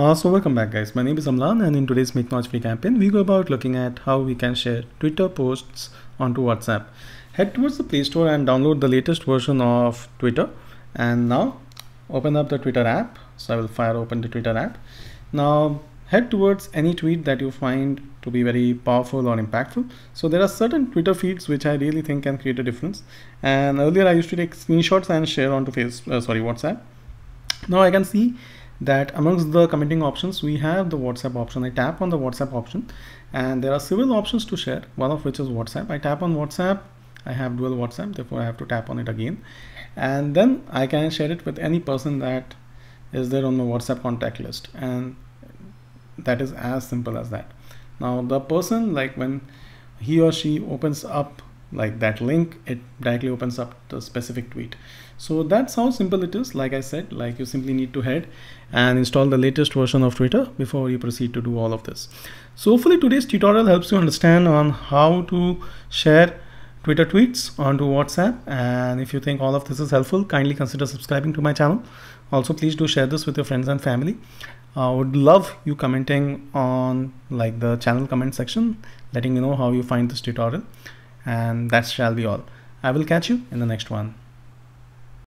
Uh, so welcome back guys, my name is Amlan and in today's Make Free campaign we go about looking at how we can share Twitter posts onto WhatsApp. Head towards the Play Store and download the latest version of Twitter and now open up the Twitter app. So I will fire open the Twitter app. Now head towards any tweet that you find to be very powerful or impactful. So there are certain Twitter feeds which I really think can create a difference. And earlier I used to take screenshots and share onto face, uh, sorry WhatsApp. Now I can see that amongst the commenting options we have the WhatsApp option. I tap on the WhatsApp option and there are several options to share one of which is WhatsApp. I tap on WhatsApp I have dual WhatsApp therefore I have to tap on it again and then I can share it with any person that is there on the WhatsApp contact list and that is as simple as that. Now the person like when he or she opens up like that link it directly opens up the specific tweet. So that's how simple it is like i said like you simply need to head and install the latest version of twitter before you proceed to do all of this. So hopefully today's tutorial helps you understand on how to share twitter tweets onto whatsapp. And if you think all of this is helpful kindly consider subscribing to my channel. Also please do share this with your friends and family. I would love you commenting on like the channel comment section letting me know how you find this tutorial and that shall be all. I will catch you in the next one.